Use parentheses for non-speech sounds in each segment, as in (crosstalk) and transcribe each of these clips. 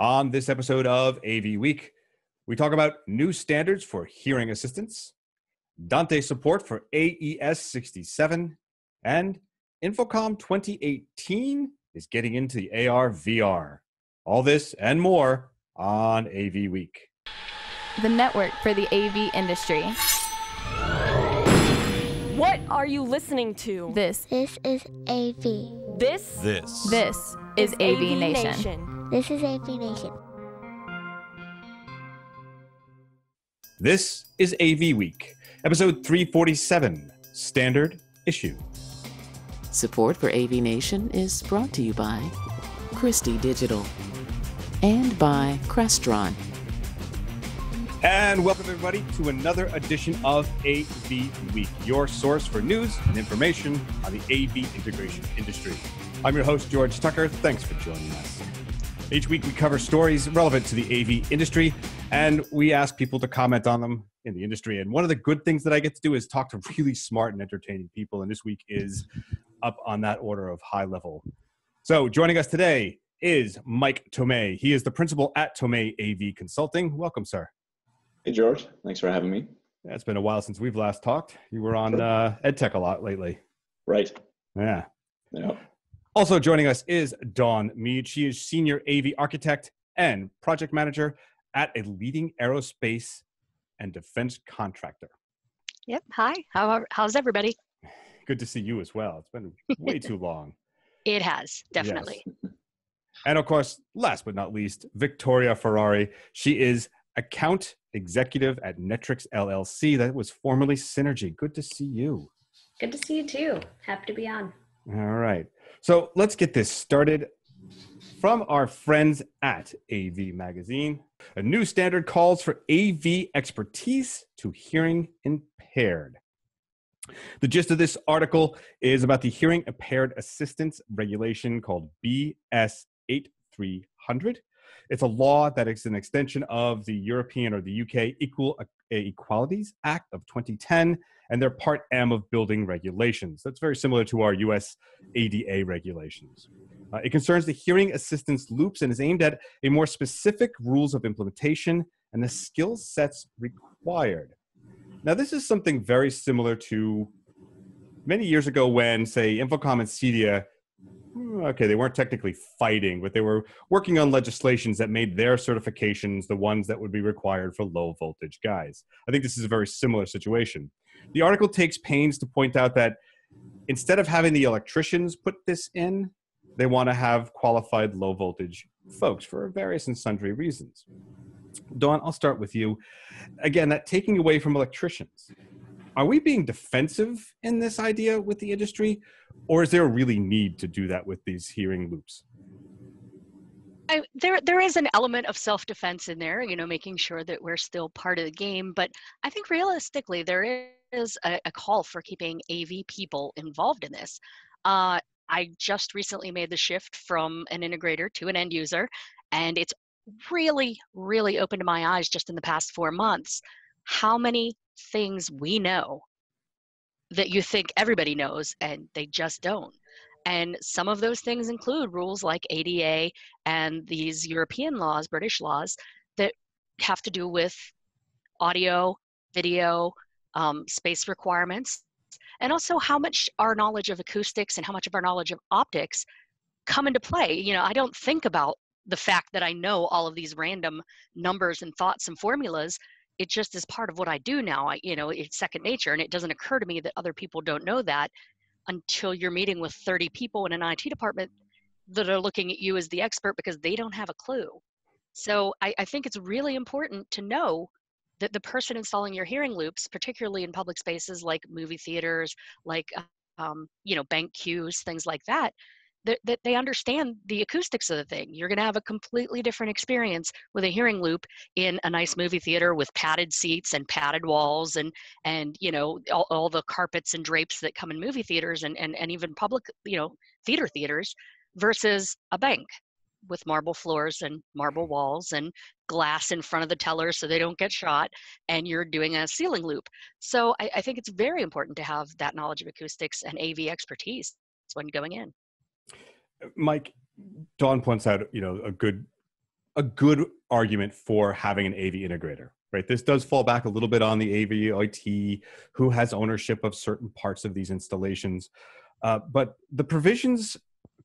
On this episode of AV Week, we talk about new standards for hearing assistance, Dante support for AES 67, and InfoComm 2018 is getting into the AR VR. All this and more on AV Week. The network for the AV industry. What are you listening to? This, This is AV. This This. this is, AV, Nation. This is AV Nation. This is AV Week, episode 347, standard issue. Support for AV Nation is brought to you by Christie Digital and by Crestron. And welcome, everybody, to another edition of AV Week, your source for news and information on the AV integration industry. I'm your host, George Tucker. Thanks for joining us. Each week, we cover stories relevant to the AV industry, and we ask people to comment on them in the industry. And one of the good things that I get to do is talk to (laughs) really smart and entertaining people. And this week is up on that order of high level. So, joining us today is Mike Tomei. He is the principal at Tomei AV Consulting. Welcome, sir. Hey, George. Thanks for having me. Yeah, it's been a while since we've last talked. You were on uh, EdTech a lot lately. Right. Yeah. Yeah. Also joining us is Dawn Mead. She is senior AV architect and project manager at a leading aerospace and defense contractor. Yep. Hi. How are, how's everybody? (laughs) Good to see you as well. It's been (laughs) way too long. It has definitely. Yes. And of course, last but not least, Victoria Ferrari. She is account executive at Netrix LLC. That was formerly Synergy. Good to see you. Good to see you too. Happy to be on. All right. So let's get this started. From our friends at AV Magazine, a new standard calls for AV expertise to hearing impaired. The gist of this article is about the hearing impaired assistance regulation called BS 8300. It's a law that is an extension of the European or the UK Equal uh, Equalities Act of 2010, and they're part M of building regulations. That's very similar to our US ADA regulations. Uh, it concerns the hearing assistance loops and is aimed at a more specific rules of implementation and the skill sets required. Now, this is something very similar to many years ago when, say, InfoComm and Cedia okay, they weren't technically fighting, but they were working on legislations that made their certifications the ones that would be required for low voltage guys. I think this is a very similar situation. The article takes pains to point out that instead of having the electricians put this in, they want to have qualified low voltage folks for various and sundry reasons. Dawn, I'll start with you. Again, that taking away from electricians. Are we being defensive in this idea with the industry, or is there a really need to do that with these hearing loops? I, there, there is an element of self-defense in there, you know, making sure that we're still part of the game. But I think realistically, there is a, a call for keeping AV people involved in this. Uh, I just recently made the shift from an integrator to an end user, and it's really, really opened my eyes just in the past four months how many things we know that you think everybody knows and they just don't. And some of those things include rules like ADA and these European laws, British laws, that have to do with audio, video, um, space requirements, and also how much our knowledge of acoustics and how much of our knowledge of optics come into play. You know, I don't think about the fact that I know all of these random numbers and thoughts and formulas it just is part of what I do now. I, you know, it's second nature, and it doesn't occur to me that other people don't know that until you're meeting with 30 people in an IT department that are looking at you as the expert because they don't have a clue. So I, I think it's really important to know that the person installing your hearing loops, particularly in public spaces like movie theaters, like um, you know bank queues, things like that, that, that they understand the acoustics of the thing. You're going to have a completely different experience with a hearing loop in a nice movie theater with padded seats and padded walls and and you know all, all the carpets and drapes that come in movie theaters and, and and even public you know theater theaters versus a bank with marble floors and marble walls and glass in front of the tellers so they don't get shot and you're doing a ceiling loop so I, I think it's very important to have that knowledge of acoustics and av expertise when going in Mike, Dawn points out, you know, a good a good argument for having an AV integrator, right? This does fall back a little bit on the AV IT, who has ownership of certain parts of these installations. Uh, but the provisions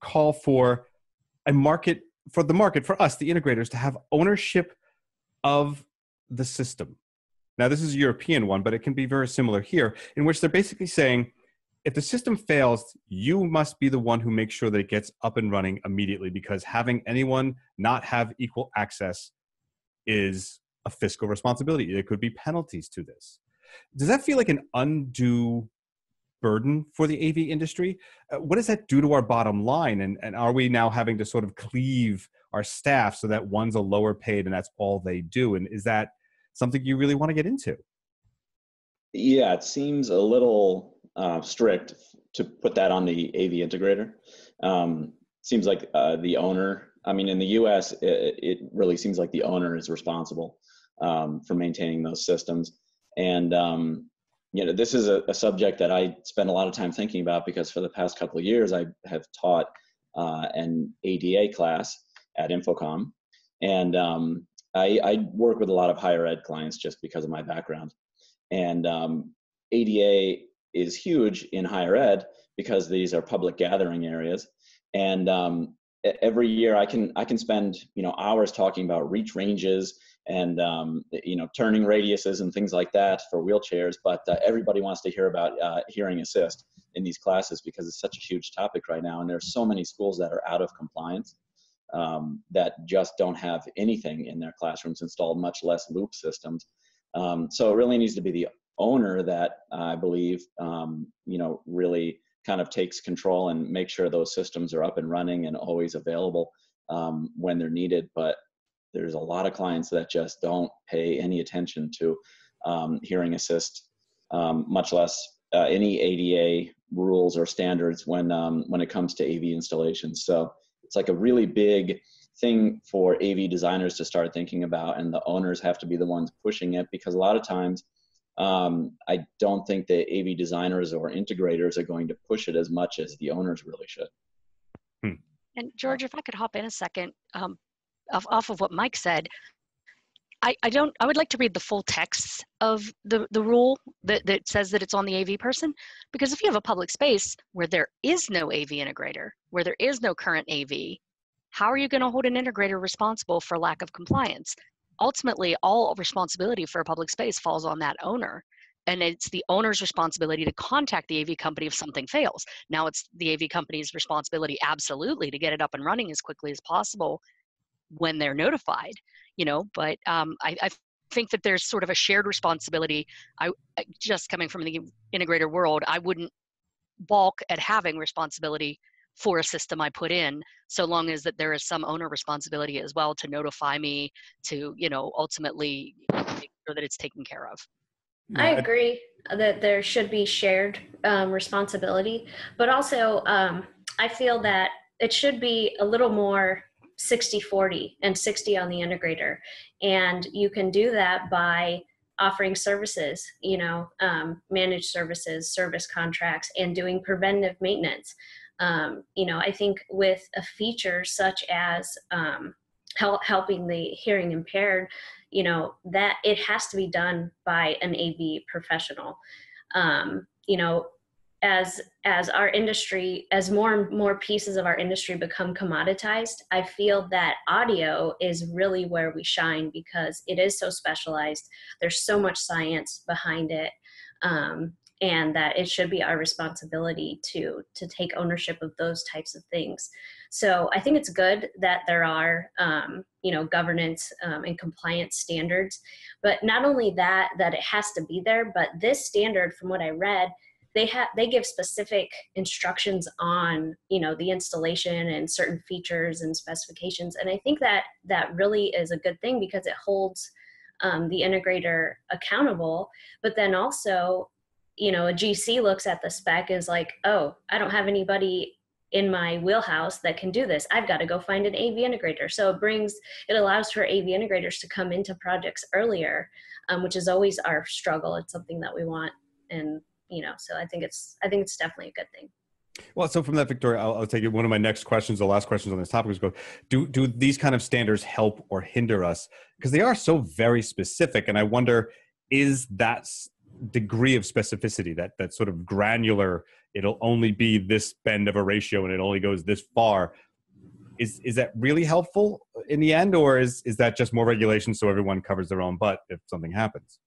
call for a market for the market for us, the integrators, to have ownership of the system. Now, this is a European one, but it can be very similar here, in which they're basically saying if the system fails, you must be the one who makes sure that it gets up and running immediately because having anyone not have equal access is a fiscal responsibility. There could be penalties to this. Does that feel like an undue burden for the AV industry? Uh, what does that do to our bottom line? And, and are we now having to sort of cleave our staff so that one's a lower paid and that's all they do? And is that something you really want to get into? Yeah, it seems a little uh, strict to put that on the AV integrator. Um, seems like uh, the owner, I mean, in the US, it, it, really seems like the owner is responsible um, for maintaining those systems. And, um, you know, this is a, a, subject that I spend a lot of time thinking about because for the past couple of years, I have taught uh, an ADA class at InfoComm. And um, I, I, work with a lot of higher ed clients just because of my background. And um, ADA is huge in higher ed because these are public gathering areas and um, every year i can i can spend you know hours talking about reach ranges and um, you know turning radiuses and things like that for wheelchairs but uh, everybody wants to hear about uh, hearing assist in these classes because it's such a huge topic right now and there's so many schools that are out of compliance um, that just don't have anything in their classrooms installed much less loop systems um, so it really needs to be the owner that I believe, um, you know, really kind of takes control and makes sure those systems are up and running and always available um, when they're needed. But there's a lot of clients that just don't pay any attention to um, hearing assist, um, much less uh, any ADA rules or standards when um, when it comes to AV installations. So it's like a really big thing for AV designers to start thinking about, and the owners have to be the ones pushing it because a lot of times um, I don't think the AV designers or integrators are going to push it as much as the owners really should. Hmm. And George, if I could hop in a second, um, off, off of what Mike said, I, I don't I would like to read the full text of the, the rule that, that says that it's on the AV person because if you have a public space where there is no AV integrator, where there is no current AV, how are you going to hold an integrator responsible for lack of compliance? ultimately all responsibility for a public space falls on that owner and it's the owner's responsibility to contact the AV company if something fails. Now it's the AV company's responsibility absolutely to get it up and running as quickly as possible when they're notified, you know, but um, I, I think that there's sort of a shared responsibility. I just coming from the integrator world, I wouldn't balk at having responsibility for a system I put in, so long as that there is some owner responsibility as well to notify me to, you know, ultimately make sure that it's taken care of. I agree that there should be shared um, responsibility, but also um, I feel that it should be a little more 60 40 and 60 on the integrator. And you can do that by offering services, you know, um, managed services, service contracts, and doing preventive maintenance. Um, you know, I think with a feature such as um, help, helping the hearing impaired, you know, that it has to be done by an AV professional. Um, you know, as as our industry as more and more pieces of our industry become commoditized i feel that audio is really where we shine because it is so specialized. There's so much science behind it um, and that it should be our responsibility to to take ownership of those types of things. So i think it's good that there are um, you know governance um, and compliance standards but not only that that it has to be there but this standard from what i read they have they give specific instructions on you know the installation and certain features and specifications and i think that that really is a good thing because it holds um, the integrator accountable but then also you know a gc looks at the spec is like oh i don't have anybody in my wheelhouse that can do this. I've got to go find an av integrator. So it brings it allows for av integrators to come into projects earlier um, which is always our struggle. It's something that we want and you know so i think it's i think it's definitely a good thing Well, so from that, Victoria, I'll, I'll, take it. One of my next questions, the last questions on this topic, is go: Do do these kind of standards help or hinder us? Because they are so very specific, and I wonder, is that degree of specificity, that that sort of granular, it'll only be this bend of a ratio, and it only goes this far. Is is that really helpful in the end, or is is that just more regulation so everyone covers their own butt if something happens?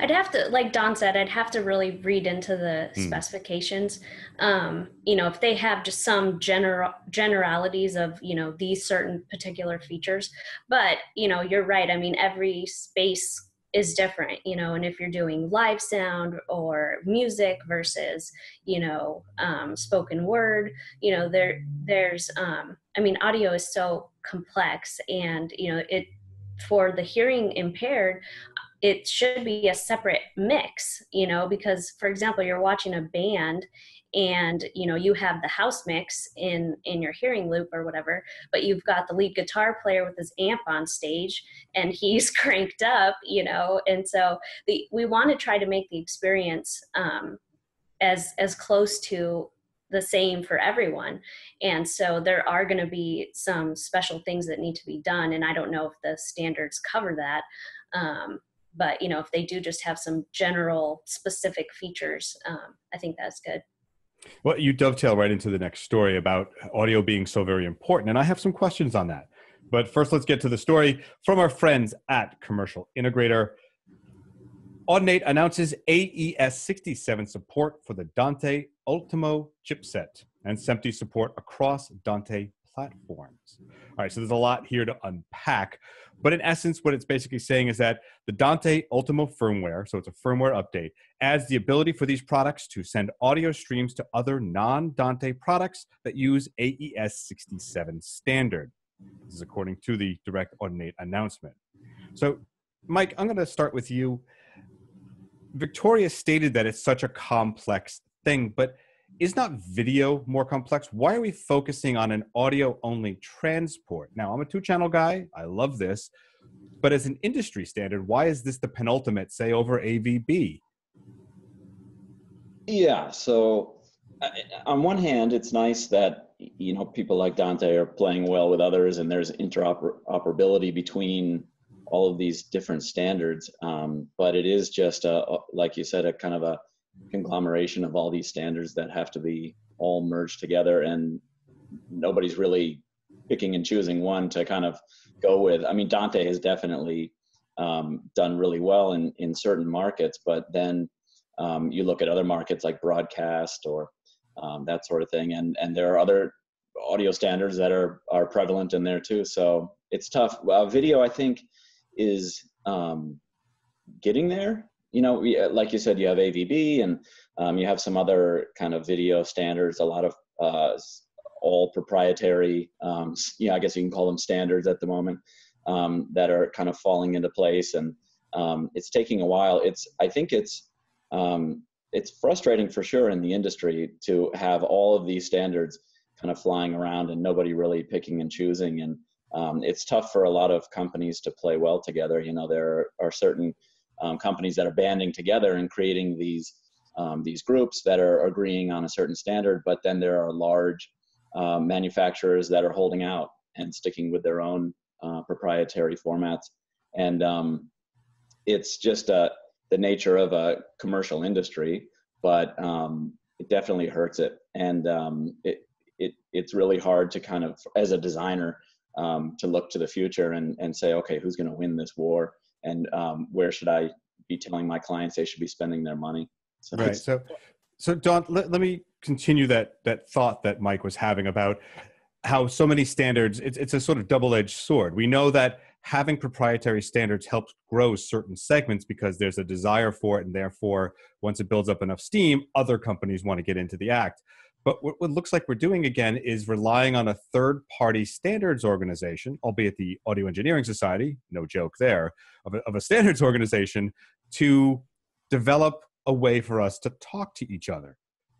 I'd have to, like Dawn said, I'd have to really read into the mm. specifications. Um, you know, if they have just some general generalities of, you know, these certain particular features. But, you know, you're right. I mean, every space is different, you know, and if you're doing live sound or music versus, you know, um, spoken word, you know, there, there's, um, I mean, audio is so complex and, you know, it, for the hearing impaired, it should be a separate mix you know because for example you're watching a band and you know you have the house mix in in your hearing loop or whatever but you've got the lead guitar player with his amp on stage and he's (laughs) cranked up you know and so the, we want to try to make the experience um, as as close to the same for everyone. And so there are going to be some special things that need to be done and i don't know if the standards cover that um, but you know if they do just have some general specific features um, i think that's good. Well you dovetail right into the next story about audio being so very important and i have some questions on that. But first let's get to the story from our friends at commercial integrator. Audinate announces aes 67 support for the dante ultimo chipset and SMPTE support across dante platforms all right so there's a lot here to unpack but in essence, what it's basically saying is that the Dante Ultimo firmware, so it's a firmware update, adds the ability for these products to send audio streams to other non Dante products that use AES 67 standard. This is according to the Direct Audinate announcement. So, Mike, I'm going to start with you. Victoria stated that it's such a complex thing, but is not video more complex? Why are we focusing on an audio only transport? Now, I'm a two channel guy. I love this. But as an industry standard, why is this the penultimate, say, over AVB? Yeah. So, on one hand, it's nice that you know people like Dante are playing well with others, and there's interoperability between all of these different standards. Um, but it is just a, like you said, a kind of a conglomeration of all these standards that have to be all merged together and nobody's really picking and choosing one to kind of go with. I mean dante has definitely um, done really well in in certain markets but then um, you look at other markets like broadcast or um, that sort of thing and and there are other audio standards that are are prevalent in there too. So it's tough. Video i think is um, getting there you know, we, uh, like you said, you have AVB and um, you have some other kind of video standards, a lot of uh, all proprietary, um, you know, I guess you can call them standards at the moment um, that are kind of falling into place. And um, it's taking a while. It's, I think it's, um, it's frustrating for sure in the industry to have all of these standards kind of flying around and nobody really picking and choosing. And um, it's tough for a lot of companies to play well together. You know, there are certain um, companies that are banding together and creating these um, these groups that are agreeing on a certain standard, but then there are large um, manufacturers that are holding out and sticking with their own uh, proprietary formats. And um, it's just uh, the nature of a commercial industry, but um, it definitely hurts it. And um, it, it, it's really hard to kind of, as a designer, um, to look to the future and, and say, okay, who's going to win this war? And um, where should I be telling my clients they should be spending their money. So right. So, so Dawn, let, let me continue that that thought that Mike was having about how so many standards. It's it's a sort of double edged sword. We know that having proprietary standards helps grow certain segments because there's a desire for it, and therefore, once it builds up enough steam, other companies want to get into the act. But what, looks like we're doing again is relying on a third party standards organization, albeit the Audio Engineering Society, no joke there, of a, of a standards (laughs) organization to develop a way for us to talk to each other.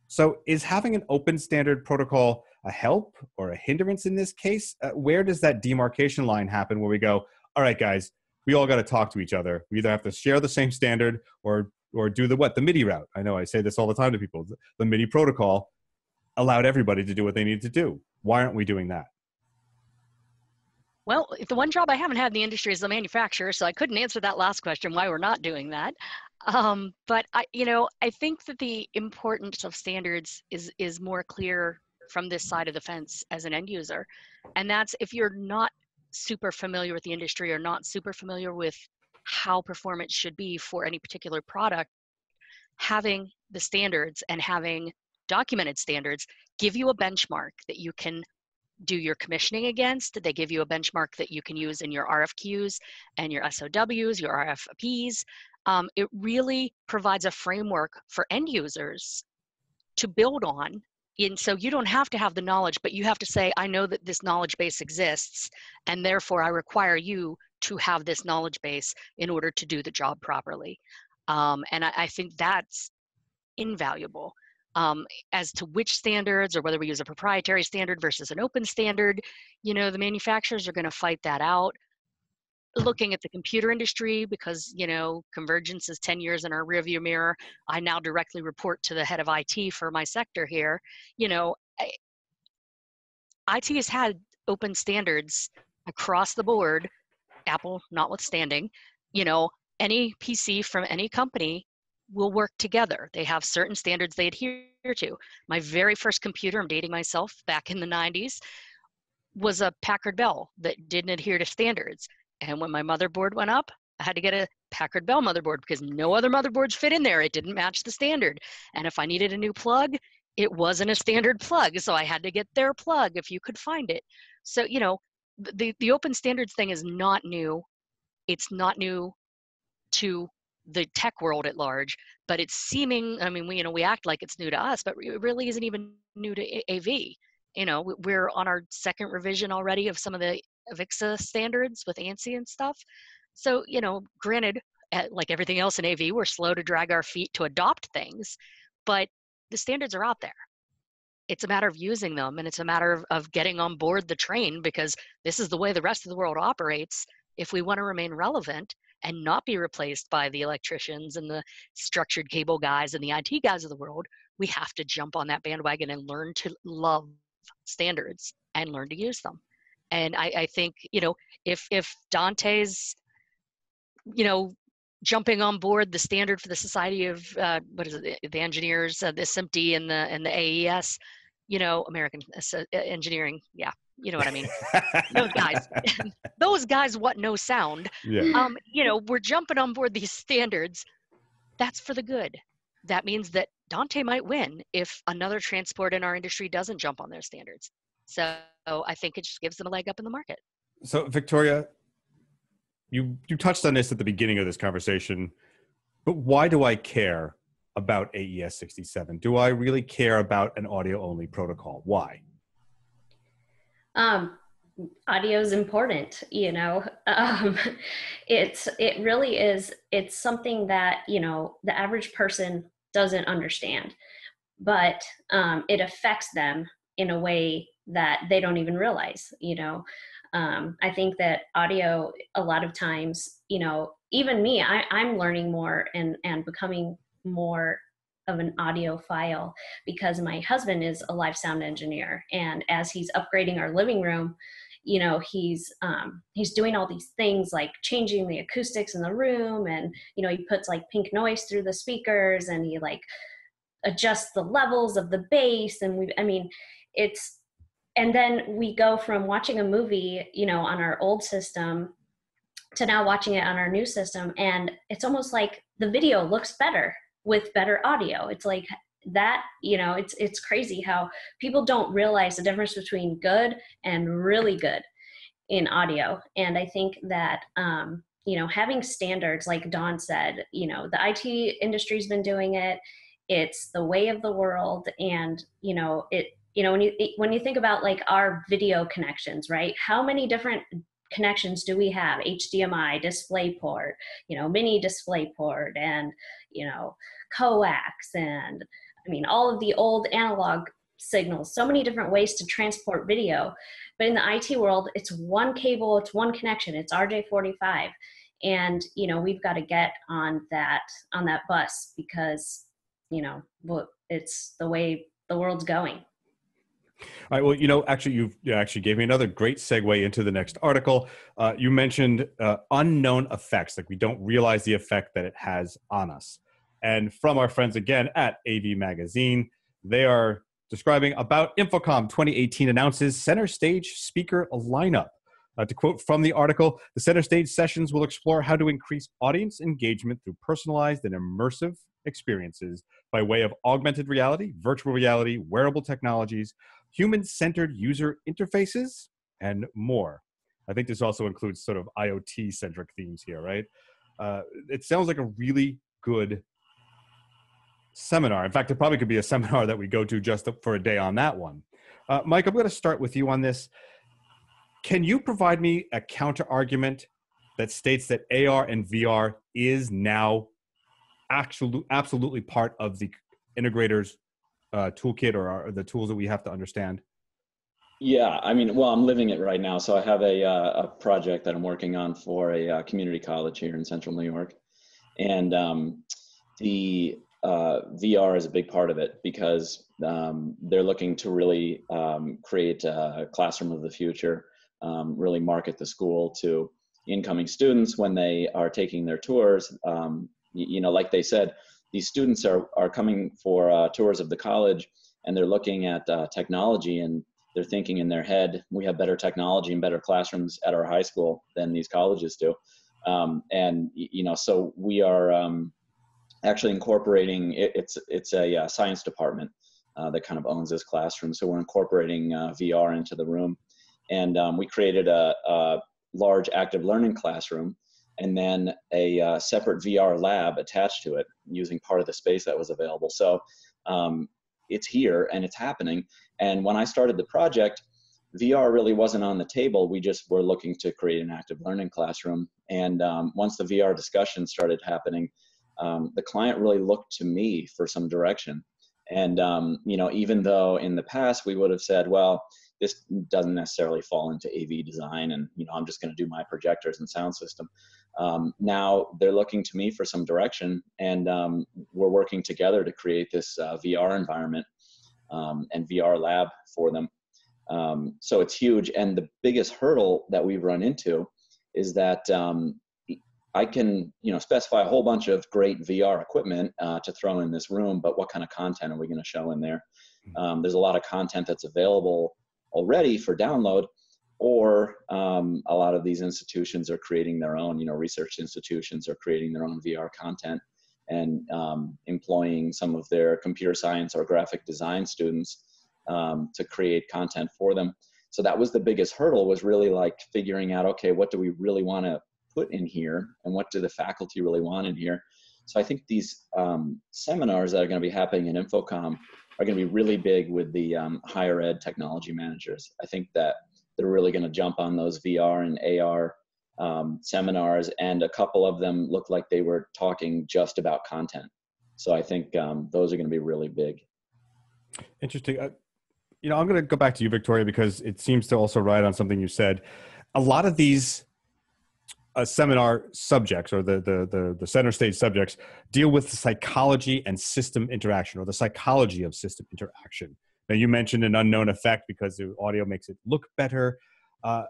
So, is having an open standard protocol a help or a hindrance in this case? Uh, where does that demarcation line happen where we go, all right, guys, we all got to talk to each other. We either have to share the same standard or or do the what the MIDI route. I know I say this all the time to people, the MIDI protocol allowed everybody to do what they need to do. Why aren't we doing that? Well, the one job I haven't had in the industry is the manufacturer, so I couldn't answer that last question why we're not doing that. Um, but I, you know, I think that the importance of standards is is more clear from this side of the fence as an end user, and that's if you're not super familiar with the industry or not super familiar with how performance should be for any particular product, having the standards and having documented standards give you a benchmark that you can do your commissioning against. They give you a benchmark that you can use in your RFQs and your SOWs, your RFPs. Um, it really provides a framework for end users to build on. And so you don't have to have the knowledge, but you have to say, I know that this knowledge base exists, and therefore I require you to have this knowledge base in order to do the job properly. Um, and I, I think that's invaluable um, as to which standards or whether we use a proprietary standard versus an open standard you know the manufacturers are going to fight that out. Looking at the computer industry because you know convergence is 10 years in our rearview mirror i now directly report to the head of it for my sector here you know it has had open standards across the board apple notwithstanding you know any pc from any company will work together. They have certain standards they adhere to. My very first computer, I'm dating myself, back in the 90s, was a Packard Bell that didn't adhere to standards. And when my motherboard went up, I had to get a Packard Bell motherboard because no other motherboards fit in there. It didn't match the standard. And if I needed a new plug, it wasn't a standard plug. So I had to get their plug if you could find it. So, you know, the, the open standards thing is not new. It's not new to the tech world at large but it's seeming i mean we you know we act like it's new to us but it really isn't even new to av you know we're on our second revision already of some of the avixa standards with ansi and stuff. So you know granted eh, like everything else in av we're slow to drag our feet to adopt things but the standards are out there. It's a matter of using them and it's a matter of, of getting on board the train because this is the way the rest of the world operates. If we want to remain relevant and not be replaced by the electricians and the structured cable guys and the IT guys of the world, we have to jump on that bandwagon and learn to love standards and learn to use them. And I, I think, you know, if if Dante's, you know, jumping on board the standard for the Society of uh, what is it, the engineers, uh, the SMPTE and the and the AES, you know, American Engineering, yeah, you know what I mean? those guys, (laughs) (laughs) those guys, what no sound. Yeah. Um, you know, we're jumping on board these (laughs) standards. That's for the good. That means that Dante might win if another transport in our industry doesn't jump on their standards. So I think it just gives them a leg up in the market. So Victoria, you you touched on this at the beginning of this conversation, but why do I care about AES 67? Do I really care about an audio only protocol? Why? Um, audio is important you know? (laughs) Um, it's it really is it's something that you know the average person doesn't understand but um, it affects them in a way that they don't even realize you know? Um, i think that audio a lot of times you know even me I, i'm learning more and and becoming more of an audiophile because my husband is a live sound engineer. And as he's upgrading our living room you know he's um, he's doing all these things like changing the acoustics in the room and you know he puts like pink noise through the speakers and he like adjusts the levels of the bass and we i mean it's and then we go from watching a movie you know on our old system to now watching it on our new system. And it's almost like the video looks better with better audio. It's like that you know it's it's crazy how people dawn't realize the difference between good and really good in audio. And i think that um you know having standards like don said you know the it industry's been doing it. It's the way of the world. And you know it you know when you when you think about like our video connections right? How many different connections do we have? Hdmi displayport you know mini displayport and you know coax and i mean all of the old analog signals so many different ways to transport video but in the it world it's one cable it's one connection it's rj45 and you know we've got to get on that on that bus because you know it's the way the world's going All right. Well, you know, actually, you actually gave me another great segue into the next article. Uh, you mentioned uh, unknown effects, like we don't realize the effect that it has on us. And from our friends again at AV Magazine, they are describing about InfoComm 2018 announces center stage speaker lineup. Uh, to quote from the article, the center stage sessions will explore how to increase audience engagement through personalized and immersive experiences by way of augmented reality, virtual reality, wearable technologies, human centered user interfaces, and more. I think this also includes sort of IoT centric themes here, right? Uh, it sounds like a really good seminar. In fact, it probably could be a seminar that we go to just for a day on that one. Uh, Mike, I'm going to start with you on this. Can you provide me a counter argument that states that AR and VR is now actually absolutely part of the integrator's uh, toolkit or, the tools that we have to understand? Yeah, I mean, well, I'm living it right now. So I have a, uh, a project that I'm working on for a uh, community college here in Central New York, and um, the uh, VR is a big part of it because um, they're looking to really um, create a classroom of the future um, really market the school to incoming students when they are taking their tours. Um, you, you, know, like they said, these students are, are coming for uh, tours of the college and they're looking at uh, technology and they're thinking in their head, we have better technology and better classrooms at our high school than these colleges do. Um, and, you know, so we are um, actually incorporating, it, it's, it's a uh, science department uh, that kind of owns this classroom. So we're incorporating uh, VR into the room and um, we created a, a, large active learning classroom and then a uh, separate VR lab attached to it using part of the space that was available. So um, it's here and it's happening. And when I started the project, VR really wasn't on the table. We just were looking to create an active learning classroom. And um, once the VR discussion started happening, um, the client really looked to me for some direction. And um, you know, even though in the past we would have said, well, this doesn't necessarily fall into AV design and you know I'm just going to do my projectors and sound system. Um, now they're looking to me for some direction and um, we're working together to create this uh, VR environment um, and VR lab for them. Um, so it's huge and the biggest hurdle that we've run into is that um, I can, you know, specify a whole bunch of great VR equipment uh, to throw in this room, but what kind of content are we going to show in there? Hmm. Um, there's a lot of content that's available already for download or um, a lot of these institutions are creating their own you know research institutions are creating their own vr content and um, employing some of their computer science or graphic design students um, to create content for them so that was the biggest hurdle was really like figuring out okay what do we really want to put in here and what do the faculty really want in here so i think these um, seminars that are going to be happening in InfoComm are going to be really big with the um, higher ed technology managers. I think that they're really going to jump on those VR and AR um, seminars, and a couple of them look like they were talking just about content. So I think um, those are going to be really big. Interesting. Uh, you know, I'm going to go back to you, Victoria, because it seems to also ride on something you said. A lot of these uh, seminar subjects or the, the, the the center stage subjects deal with the psychology and system interaction or the psychology of system interaction. Now you mentioned an unknown effect because the audio makes it look better. Uh,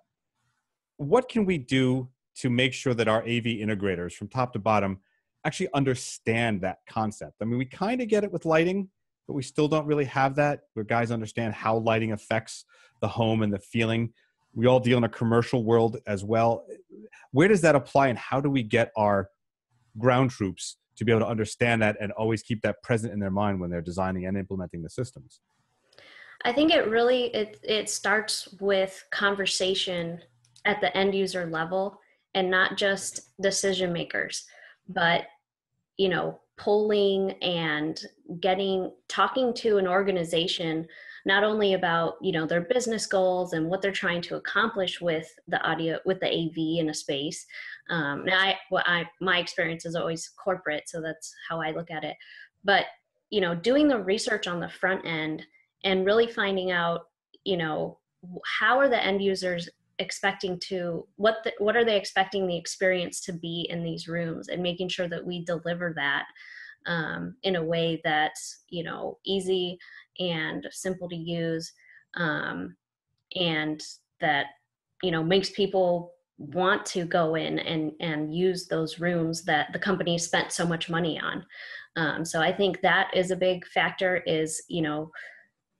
what can we do to make sure that our AV integrators from top to bottom actually understand that concept? I mean, we kind of get it with lighting, but we still don't really have that where guys understand how lighting affects the home and the feeling we all deal in a commercial world as well. Where does that apply, and how do we get our ground troops to be able to understand that and always keep that present in their mind when they're designing and implementing the systems? I think it really it it starts with conversation at the end user level and not just decision makers, but you know, polling and getting talking to an organization not only about you know their business goals and what they're trying to accomplish with the audio with the AV in a space. Um, now, I, what I my experience is always corporate, so that's how I look at it. But you know, doing the research on the front end and really finding out, you know, how are the end users expecting to what the, what are they expecting the experience to be in these rooms and making sure that we deliver that um, in a way that's you know easy and simple to use um, and that you know makes people want to go in and and use those rooms that the company spent so much money on. Um, so i think that is a big factor is you know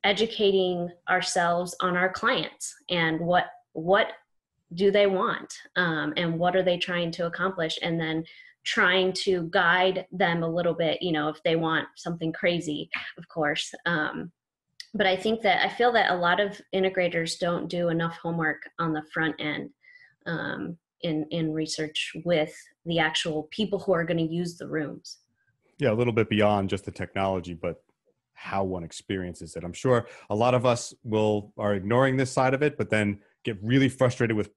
educating ourselves on our clients and what what do they want um, and what are they trying to accomplish? And then trying to guide them a little bit you know if they want something crazy of course um, but i think that i feel that a lot of integrators don't do enough homework on the front end um, in in research with the actual people who are going to use the rooms. Yeah a little bit beyond just the technology but how one experiences it. I'm sure a lot of us will are ignoring this side of it but then get really frustrated with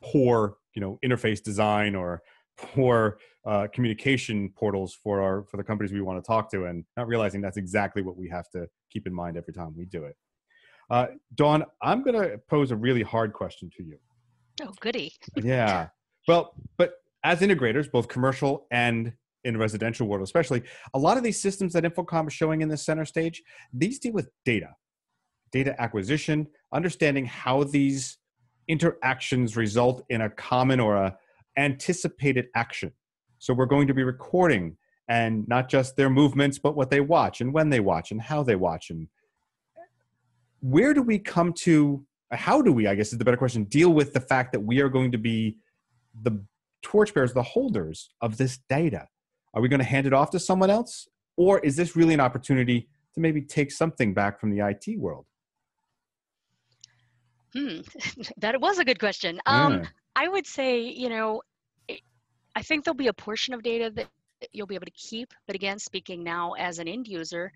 poor you know interface design or poor uh, communication portals for our for the companies we want to talk to and not realizing that's exactly what we have to keep in mind every time we do it uh, dawn i'm going to pose a really hard question to you Oh, goody. (laughs) yeah. Well, but as integrators, both commercial and in residential world especially, a lot of these systems that InfoComm is showing in the center stage, these deal with data, data acquisition, understanding how these interactions result in a common or a anticipated action. So we're going to be recording and not just their movements, but what they watch and when they watch and how they watch. And where do we come to how do we i guess is the better question deal with the fact that we are going to be the torchbearers the holders of this data are we going to hand it off to someone else or is this really an opportunity to maybe take something back from the it world hmm (laughs) that was a good question um yeah. i would say you know i think there'll be a portion of data that you'll be able to keep but again speaking now as an end user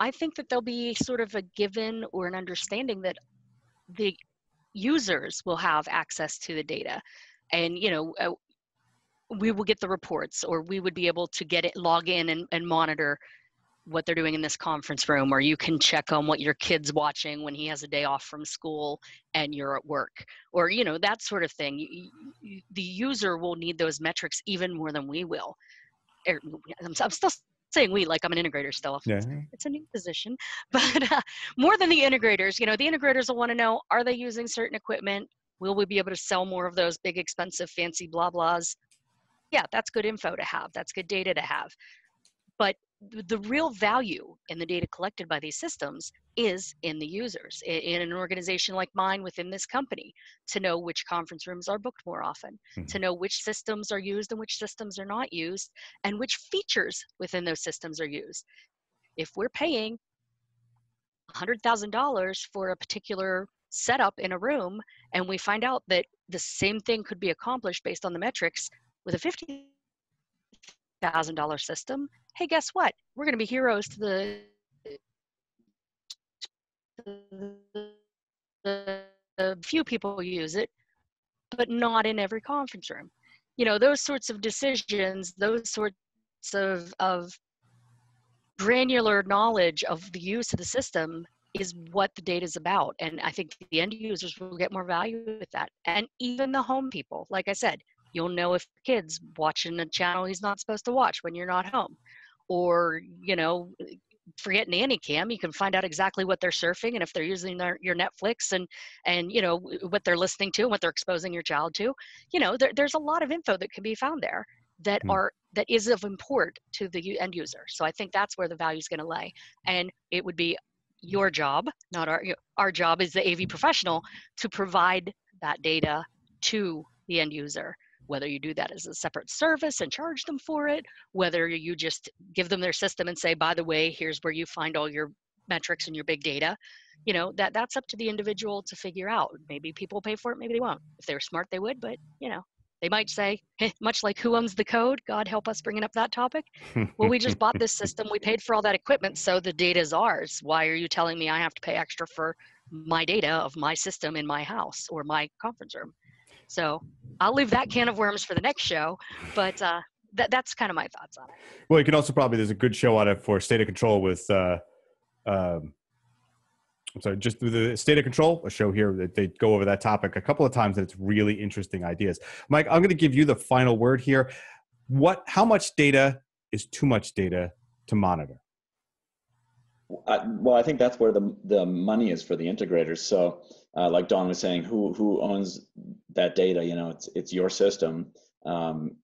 I think that there'll be sort of a given or an understanding that the users will have access to the data. And you know uh, we will get the reports or we would be able to get it log in and, and monitor what they're doing in this conference room or you can check on what your kid's watching when he has a day off from school and you're at work or you know that sort of thing. You, you, the user will need those metrics even more than we will. Er, I'm, I'm still saying we like i'm an integrator still. Yeah. it's a new position (laughs) but uh, more than the integrators you know the integrators will want to know are they using certain equipment? Will we be able to sell more of those big expensive fancy blah blahs yeah that's good info to have. That's good data to have. But the real value in the data collected by these systems is in the users in an organization like mine within this company to know which conference rooms are booked more often mm-hmm. to know which systems are used and which systems are not used and which features within those systems are used if we're paying $100000 for a particular setup in a room and we find out that the same thing could be accomplished based on the metrics with a $50000 system hey, guess what? We're going to be heroes to the, the, the few people who use it, but not in every conference room. You know, those sorts of decisions, those sorts of, of granular knowledge of the use of the system is what the data is about. And I think the end users will get more value with that. And even the home people, like I said, you'll know if kids watching a channel he's not supposed to watch when you're not home or you know forget nanny cam you can find out exactly what they're surfing and if they're using their, your netflix and and you know what they're listening to and what they're exposing your child to. You know there, there's a lot of info that can be found there that mm. are that is of import to the end user. So i think that's where the value is going to lay. And it would be your job not our our job as the av professional to provide that data to the end user whether you do that as a separate service and charge them for it, whether you just give them their system and say, by the way, here's where you find all your metrics and your big data. You know that that's up to the individual to figure out. Maybe people pay for it maybe they won't. If they were smart they would but you know they might say hey, much like who owns the code god help us bringing up that topic. Well we just bought this system. We paid for all that equipment so the data is ours. Why are you telling me i have to pay extra for my data of my system in my house or my conference room so I'll leave that can of worms for the next show, but uh, that, that's kind of my thoughts on it. Well, you can also probably there's a good show on it for state of control with. Uh, um, I'm sorry, just the state of control, a show here that they go over that topic a couple of times, and it's really interesting ideas. Mike, I'm going to give you the final word here. What, how much data is too much data to monitor? I, well, I think that's where the the money is for the integrators. So, uh, like Dawn was saying, who who owns that data? You know, it's it's your system. Um,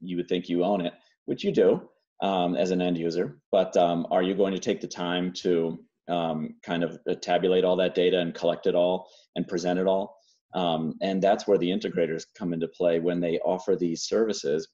you would think you own it, which you do um, as an end user. But um, are you going to take the time to um, kind of tabulate all that data and collect it all and present it all? Um, and that's where the integrators come into play when they offer these services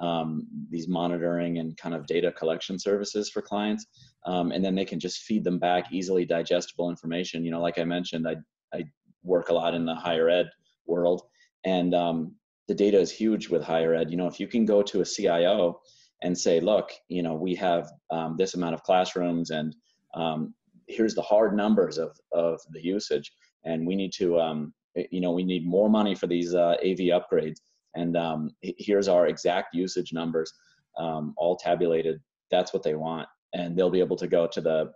um, these monitoring and kind of data collection services for clients. And then they can just feed them back easily digestible information. You know, like I mentioned, I, I work a lot in the higher ed world and um, the data is huge with higher ed. You know, if you can go to a CIO and say, look, you know, we have um, this amount of classrooms and um, here's the hard numbers of, of the usage and we need to, um, you know, we need more money for these uh, AV upgrades and um, here's our exact usage numbers um, all tabulated that's what they want and they'll be able to go to the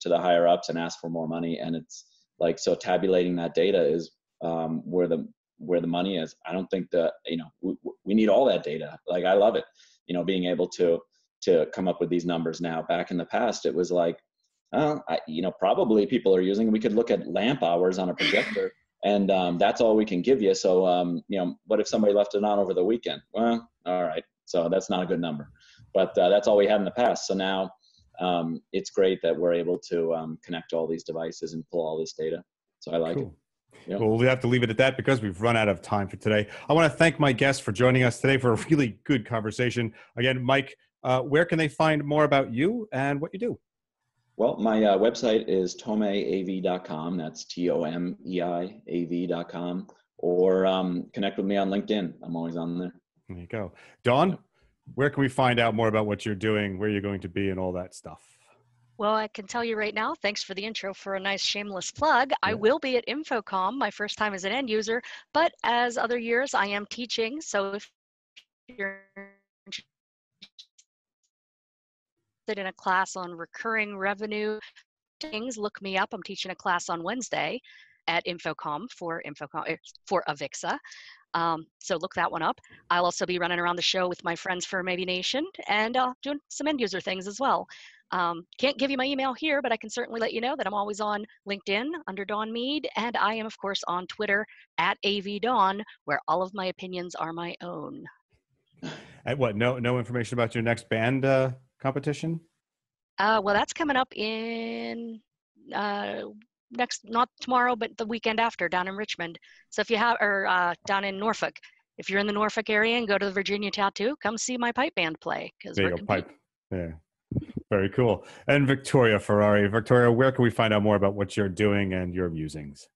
to the higher ups and ask for more money and it's like so tabulating that data is um, where the where the money is i don't think that you know we, we need all that data like i love it you know being able to to come up with these numbers now back in the past it was like uh, I, you know probably people are using we could look at lamp hours on a projector and um, that's all we can give you. So, um, you know, what if somebody left it on over the weekend? Well, all right, so that's not a good number, but uh, that's all we had in the past. So now um, it's great that we're able to um, connect all these devices and pull all this data. So I like cool. it. Yep. Well, we have to leave it at that because we've run out of time for today. I want to thank my guests for joining us today for a (laughs) really good conversation. Again, Mike, uh, where can they find more about you and what you do? Well, my uh, website is tomeiav.com. That's T O M E I A V.com. Or um, connect with me on LinkedIn. I'm always on there. There you go. Dawn, where can we find out more about what you're doing, where you're going to be, and all that stuff? Well, I can tell you right now, thanks for the intro for a nice shameless plug. I will be at InfoComm, my first time as an end user, but as other years, I am teaching. So if you're interested in a class on recurring revenue things, look me up. I'm teaching a class on Wednesday at InfoComm for InfoComm eh, for AVIXA. Um, so look that one up. I'll also be running around the show with my friends for AV Nation and uh, doing some end user things as well. Um, can't give you my email here, but I can certainly let you know that I'm always on LinkedIn under Dawn Mead, and I am of course on Twitter at AVDawn, where all of my opinions are my own. At what? No, no information about your next band uh, competition? Uh, well, that's coming up in uh, next, not tomorrow, but the weekend after down in Richmond. So if you have, or uh, down in Norfolk, if you're in the Norfolk area and go to the Virginia Tattoo, come see my pipe band play. Because we're pipe. Yeah. Very cool. And Victoria Ferrari. Victoria, where can we find out more about what you're doing and your musings?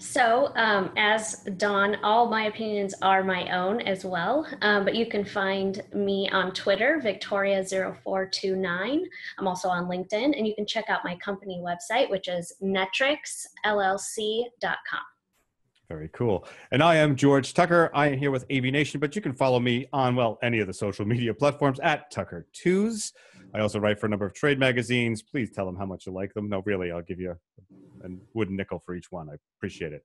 So, um, as Dawn, all my opinions are my own as well. Um, but you can find me on Twitter, Victoria0429. I'm also on LinkedIn, and you can check out my company website, which is netrixllc.com. Very cool. And I am George Tucker. I am here with AV Nation, but you can follow me on, well, any of the social media platforms at Tucker2s. I also write for a number of trade magazines. Please tell them how much you like them. No, really, I'll give you a, wooden nickel for each one. I appreciate it.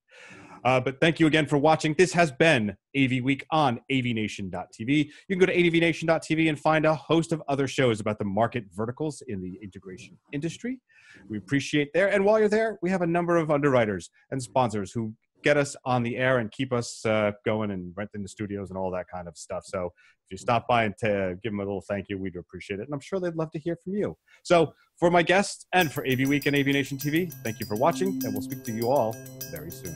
Uh, but thank you again for watching. This has been AV Week on avnation.tv. You can go to avnation.tv and find a host of other shows about the market verticals in the integration industry. We appreciate there. And while you're there, we have a number of underwriters and sponsors who get us on the air and keep us uh, going and renting the studios and all that kind of stuff. So if you stop by and t- give them a little thank you, we'd appreciate it. And I'm sure they'd love to hear from you. So for my guests and for AV Week and AV Nation TV, thank you for watching, and we'll speak to you all very soon.